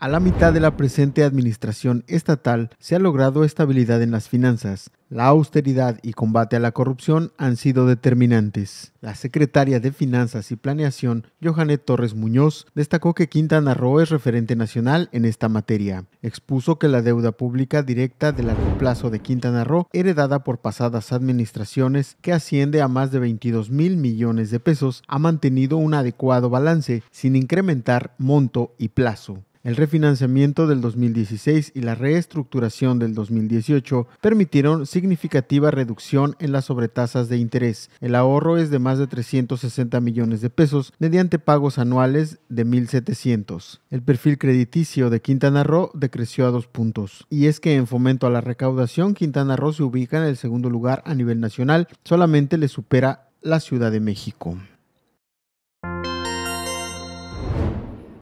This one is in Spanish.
A la mitad de la presente administración estatal se ha logrado estabilidad en las finanzas. La austeridad y combate a la corrupción han sido determinantes. La secretaria de Finanzas y Planeación, Johanet Torres Muñoz, destacó que Quintana Roo es referente nacional en esta materia. Expuso que la deuda pública directa de largo plazo de Quintana Roo, heredada por pasadas administraciones, que asciende a más de 22 mil millones de pesos, ha mantenido un adecuado balance sin incrementar monto y plazo. El refinanciamiento del 2016 y la reestructuración del 2018 permitieron significativa reducción en las sobretasas de interés. El ahorro es de más de 360 millones de pesos mediante pagos anuales de 1.700. El perfil crediticio de Quintana Roo decreció a dos puntos. Y es que en fomento a la recaudación, Quintana Roo se ubica en el segundo lugar a nivel nacional, solamente le supera la Ciudad de México.